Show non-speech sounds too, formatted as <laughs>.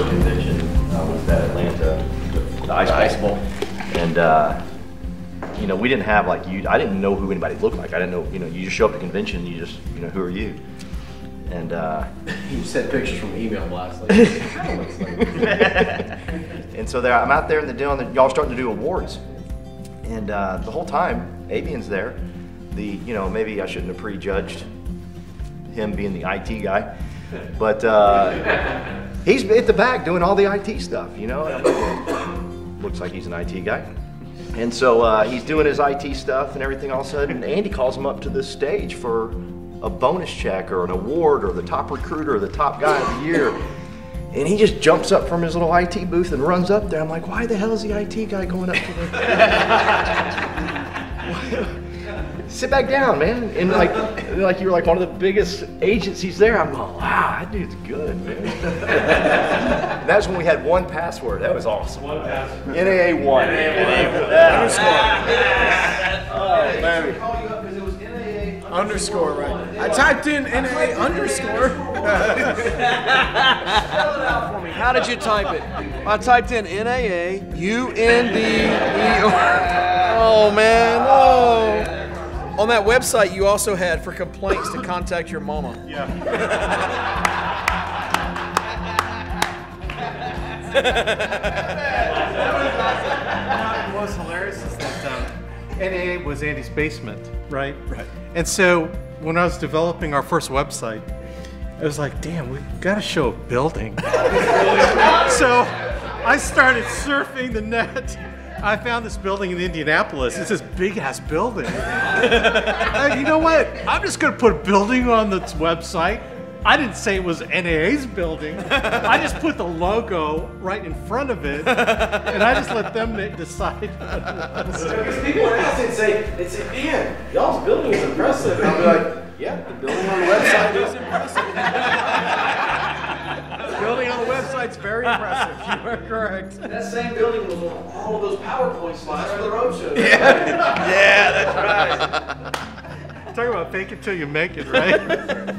first convention uh, was that Atlanta, the, the ice, ice bowl, and uh, you know we didn't have like you. I didn't know who anybody looked like. I didn't know you know you just show up to convention, you just you know who are you? And uh, <laughs> you sent pictures from email blasts. <laughs> Like, <laughs> and so there, I'm out there in the deal, and y'all starting to do awards, and uh, the whole time Avian's there. The you know maybe I shouldn't have prejudged him being the IT guy, but. Uh, he's at the back doing all the IT stuff, you know. Looks like he's an IT guy. And so uh, he's doing his IT stuff and everything. All of a sudden, Andy calls him up to the stage for a bonus check or an award or the top recruiter or the top guy of the year. And he just jumps up from his little IT booth and runs up there. I'm like, why the hell is the IT guy going up to the? <laughs> Sit back down, man. And like, like you were like one of the biggest agencies there. I'm going, wow, that dude's good, man. And <laughs> that's when we had one password. That was awesome. One password. NAA one. Oh, baby. Underscore, right? I typed in NA underscore. <laughs> How did you type it? I typed in N A A U N D E O. Oh man, oh. On that website, you also had for complaints to contact your mama. Yeah. <laughs> what was hilarious is that um, NAA was Andy's basement, right? Right. And so when I was developing our first website, I was like, damn, we've got to show a building. <laughs> so I started surfing the net. I found this building in Indianapolis. It's this big ass building. <laughs> And you know what? I'm just going to put a building on the website. I didn't say it was NAA's building. I just put the logo right in front of it, and I just let them decide. Because people ask and say, they'd say, man, y'all's building is impressive. And I'll be like, yeah, the building on the website is impressive. <laughs> Building on the website's very impressive. <laughs> You are correct. That same building was on all of those PowerPoint slides for the roadshow. Yeah. <laughs> yeah, that's right. Talk about fake it till you make it, right? <laughs>